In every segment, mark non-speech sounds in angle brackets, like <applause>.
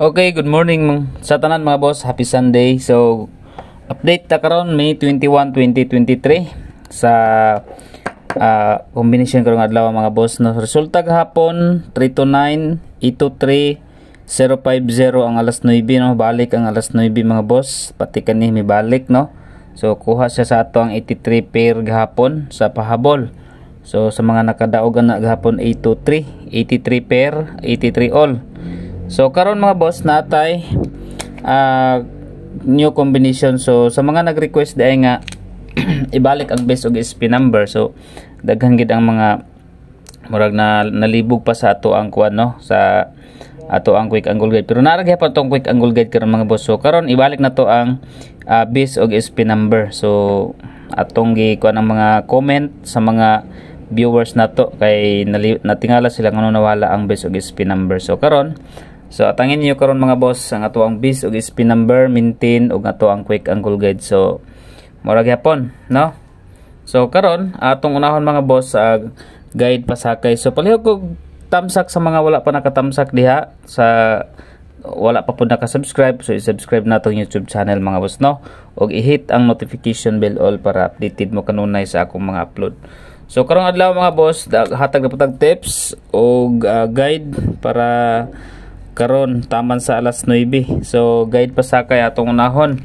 Okay, good morning sa tanan mga boss. Happy Sunday. So, update ta karon May 21, 2023 sa uh, combination karong adlaw mga boss no? Resulta gahapon 3 to 9 8 050 ang alas 9 no? Balik ang alas 9 mga boss. Pati kani mi balik no? So kuha siya sa ato ang 83 pair gahapon sa pahabol. So sa mga nakadaog na gahapon 823 83 pair 83 all So karon mga boss natay uh, new combination. So sa mga nag-request dai nga <clears throat> ibalik ang base og SP number. So daghan gid ang mga murag na nalibog pa sa ato ang kuan no? Sa ato ang quick angle guide. Pero naragya pa tong quick angle guide karon mga boss. So karon ibalik na to ang uh, base og SP number. So atong gi kuan ang mga comment sa mga viewers nato kay natingala sila ngano nawala ang base og SP number. So karon So atangin niyo karon mga boss ang ato ang bis ug SP number maintain ug ato ang quick angle guide. So mura gyapon, no? So karon atong unahon mga boss uh, guide pasakay. So palihog ko tamsak sa mga wala pa nakatamsak diha sa wala pa pud naka-subscribe so i-subscribe na tong YouTube channel mga boss no ug i-hit ang notification bell all para updated mo kanunay sa akong mga upload. So karong adlaw mga boss hatag na tips ug uh, guide para karon taman sa alas 9 so guide pa sa kay atong unahon.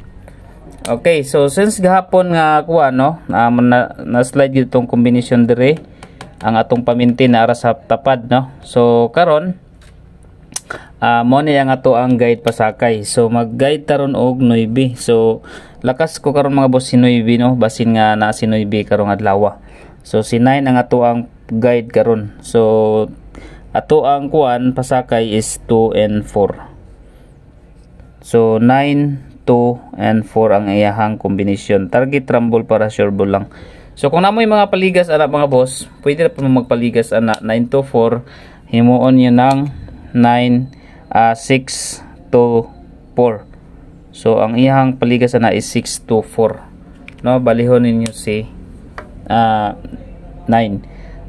Okay so since gahapon nga kuha no uh, na, na slide gyud tong combination dire ang atong paminti na ara sa tapad no. So karon uh, mo ni ang ato ang guide pasakay so mag guide taron og 9 so lakas ko karon mga boss si 9 no. Basin nga na si 9 karong adlaw. So si 9 ang ato ang guide karon. So ato ang kuan pasakay is 2 and 4 so 9 2 and 4 ang iyahang kombinasyon. Target rumble para sure ball lang. So kung namoy mga paligas ana mga boss pwede na po magpaligas ana 9 to 4 himuon niyo ng 9 uh, 6 to 4 so ang iyahang paligas ana is 6 to 4 no balihon ninyo si uh, 9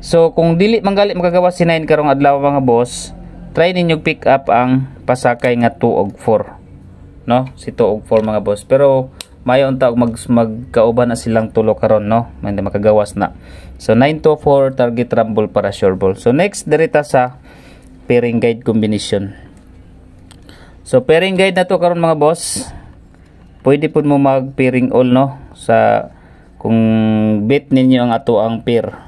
So kung dili manggali magagawa si 9 karong adlaw mga boss, try ninyo pick up ang pasakay nga 2 og 4. No? Si 2 og 4 mga boss. Pero mayo unta mag magkauban na silang tulo karon no. May makagawas na. So 9 to 4 target rumble para sure ball. So next dirita sa pairing guide combination. So pairing guide na to karon mga boss. Pwede pud mo mag pairing all no sa kung bet ninyo ang ato ang pair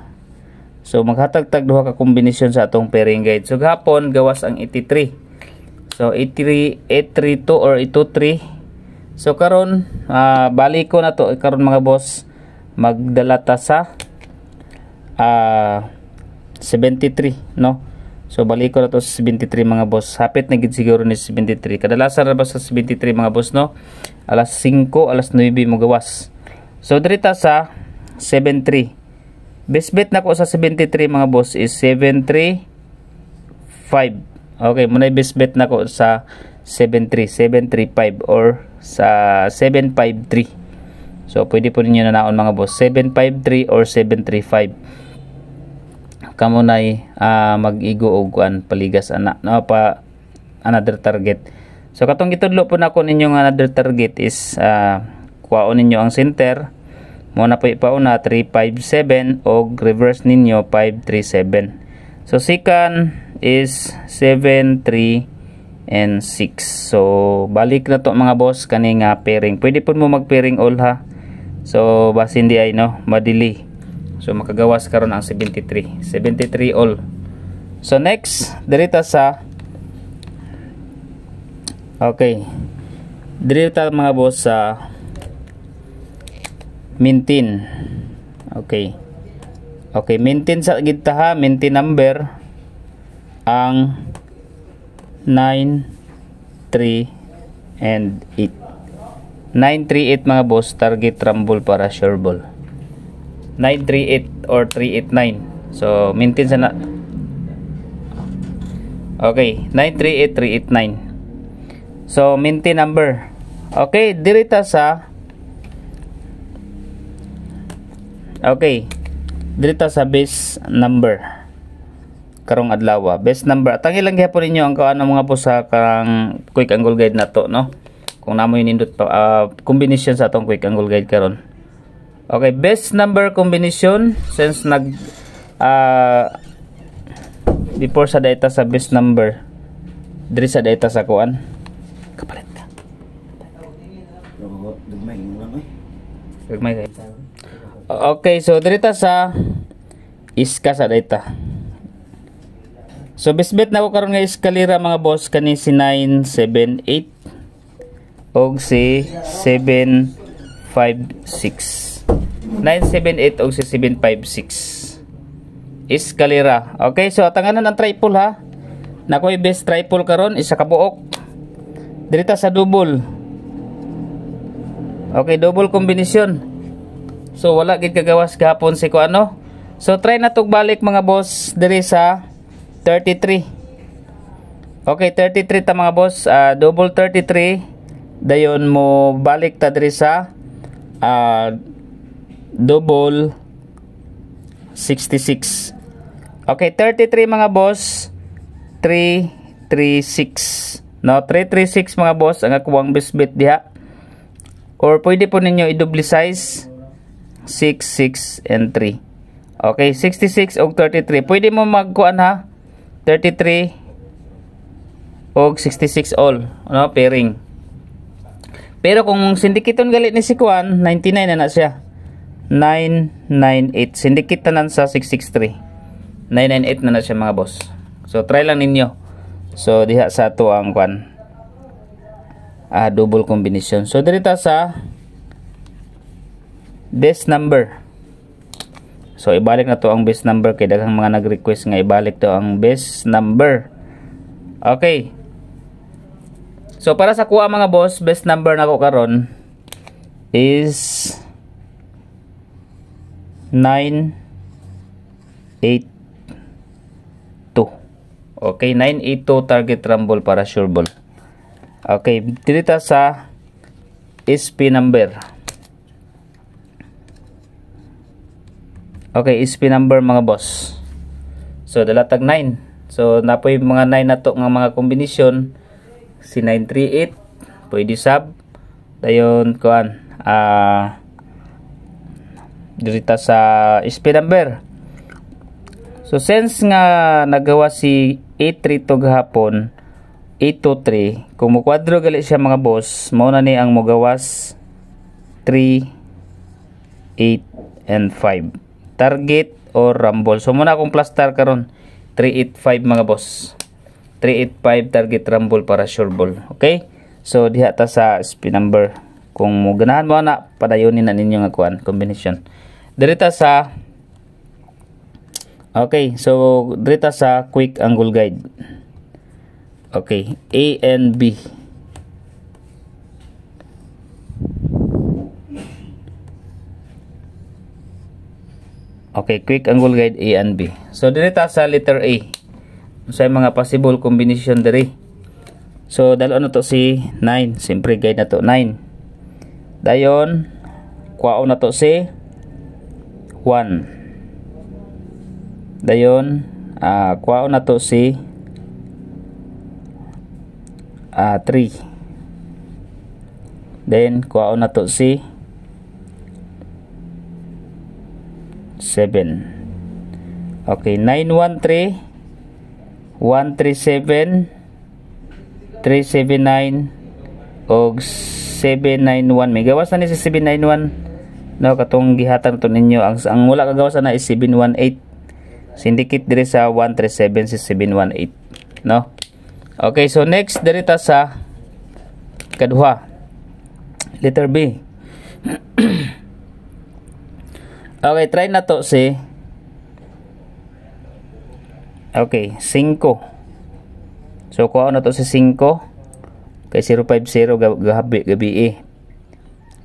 So maghatag-tag duha ka kombinasyon sa atong pairing guide. So gahapon gawas ang 83. So 83 832 or 823. So karon uh, balik ko na to karon mga boss magdala ta sa uh, ah, 73 no. So balik ko na to sa 73 mga boss. Hapit na gid siguro ni 73. Kadalasan ra ba sa 73 mga boss no? Alas 5, alas 9 mo gawas. So dirita sa 73. Best bet na ko sa 73 mga boss is 735. Okay, muna best bet na ko sa 73, 735 or sa 753. So, pwede po ninyo na naon mga boss. 753 or 735. Kamo na uh, mag-igo og kuan paligas ana no pa another target. So katong gitudlo po nako ninyong another target is uh, kuhaon ninyo ang center Muna po ipauna 357 o reverse ninyo 537. So second is 7, 3, and 6. So balik na to mga boss kani nga pairing. Pwede po mo mag pairing all ha. So basi hindi ay no, madili. So makagawas karon ang 73. 73 all. So next, dirita sa Okay. Dirita mga boss sa maintain okay. Okay maintain sa gitna ha maintain number ang 9 3 and 8 938 mga boss target rumble para sure ball. 938 or 389 so maintain sa na okay 938 389 so maintain number. Okay dirita sa Okay. Dito sa base number. karong adlaw. Best number. Tangi lang gyapon ninyo ang kaano mga po sa karang quick angle guide na to, no? Kung namo nindot pa uh, combination sa atong quick angle guide karon. Okay, best number combination since nag uh, before sa data sa best number diri sa data sa kuan kapalit ka Gagmay kay. Okay, so dito sa iska sa data. So bisbit na ko karon nga eskalera mga boss kani si 978 og si 756. 978 og si 756. Eskalera. Okay, so atanganan ang triple ha. Nakoy best triple karon isa ka buok. Dito sa double. Okay, double combination. So wala gid kagawas gahapon si ko ano. So try na tog balik mga boss diri sa 33. Okay, 33 ta mga boss, uh, double 33. Dayon mo balik ta diri sa uh, double 66. Okay, 33 mga boss. 336. No, 336 mga boss ang akuwang bisbit diha. Or pwede po ninyo i-double size 6, 6, and 3. Okay, 66 og 33. Pwede mo magkuan ha. 33 og 66 all. Ano, pairing. Pero kung sindikiton galit ni si Kuan, 99 na na siya. 998. Sindikit tanan sa 663. 998 na na siya mga boss. So, try lang ninyo. So, diha sa to ang Kuan. Ah, double combination. So, dito sa best number. So ibalik na to ang best number. Kay daghang mga nag-request nga ibalik to ang best number. Okay. So para sa kuha mga boss best number na ko karon is 982 okay 982 target rumble para sure ball. Okay dito sa SP number Okay, SP number mga boss. So, dalatag 9. So, napoy mga 9 na to nga mga kombinasyon. Si 938, pwede sub. Dayon, kuan. Ah, uh, dirita sa SP number. So, since nga nagawa si 83 to gahapon, 823, kung mukwadro gali siya mga boss, mauna ni ang mugawas 3, 8, and 5 target or rumble. So muna akong plaster karon 385 mga boss. 385 target rumble para sure ball. Okay? So diha ta sa spin number. Kung mo ganahan mo na padayonin na ninyo nga kuan combination. Dirita sa Okay, so dirita sa quick angle guide. Okay, A and B. Okay, quick angle guide A and B. So, dito sa letter A. Sa mga possible combination diri. So, dalo na to si 9. Siyempre, guide na to 9. Dayon, kwao na to si 1. Dayon, uh, kwao na to si uh, 3. Then, kwao na to si 7 okay 913 137 379 og 791 may gawas na ni sa 791 no katong gihatan to ninyo. Ang ang wala ka gawas na is 718 syndicate dire sa 137 si 718 no? Okay so next dirita sa kaduha letter B <clears throat> Okay, try na to si Okay, 5. So kuha na to si 5 kay 050 gabi gabi eh.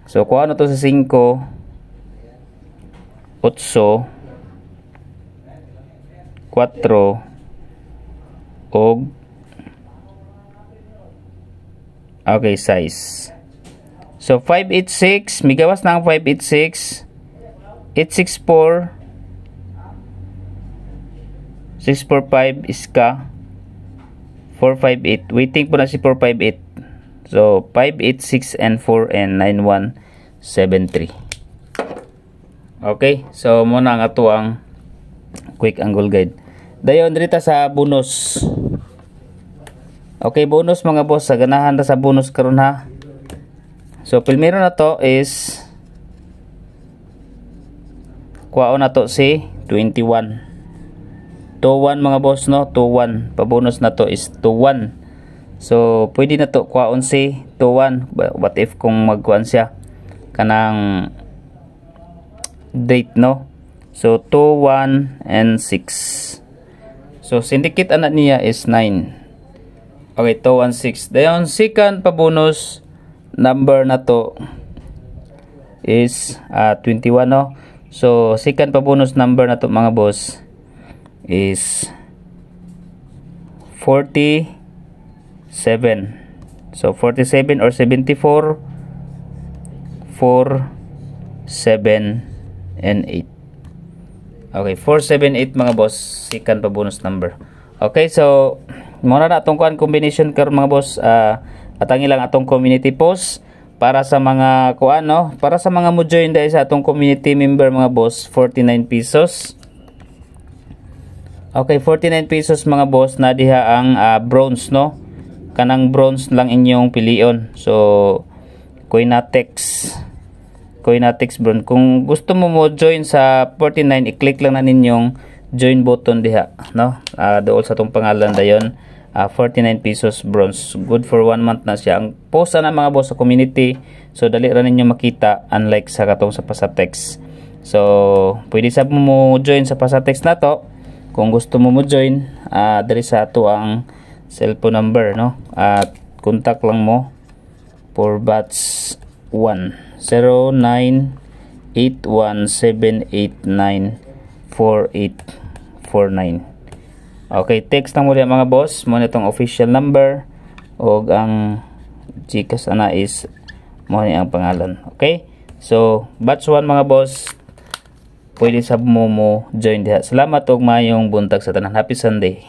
So kuha na to si 5 8 4 og Okay, size. So 586, migawas na ang 586. 864 645 is ka 458 waiting po na si 458 so 586 and 4 and 9173 okay so muna ang ato ang quick angle guide. Dayon dito sa bonus. Okay bonus mga boss. Sa ganahan na sa bonus karon ha. So primero na to is kuwaon na to si 21 2-1 mga boss no? 2-1 pabonus na to is 2-1 so pwede na to kwaon si 2-1 what if kung magkuan siya? Kanang date no? So 2-1 and 6 so syndicate anak niya is 9 okay 2-1 6 dayon second pabonus number na to is uh, ah, 21 no so second pabonus number na to mga boss is 47 so 47 or 74 4 7 and 8 okay 4 7 8 mga boss second pa bonus number. Okay so muna na atong kuan combination karon mga boss uh, atangi lang atong community post para sa mga kuan no para sa mga mo join dahil sa atong community member mga boss 49 pesos Okay, 49 pesos mga boss na diha ang uh, bronze no. Kanang bronze lang inyong pilion. So Coinatex Coinatex bronze. Kung gusto mo mo join sa 49, i-click lang na ninyong join button diha, no? Uh, dool sa tong pangalan dayon. Uh, 49 pesos bronze. Good for 1 month na siya. Ang post na mga boss sa community. So dali ra ninyo makita unlike sa katong sa Pasatex. So pwede sa mo join sa Pasatex na to kung gusto mo mo join uh, diri sa ato ang cellphone number no at contact lang mo for batch 1 0981789449 okay text lang rin mga boss mo itong official number o ang Gcash ana is mo ang pangalan okay so batch 1 mga boss pwede sa mo mo join diha. Salamat og mayong buntag sa tanan. Happy Sunday.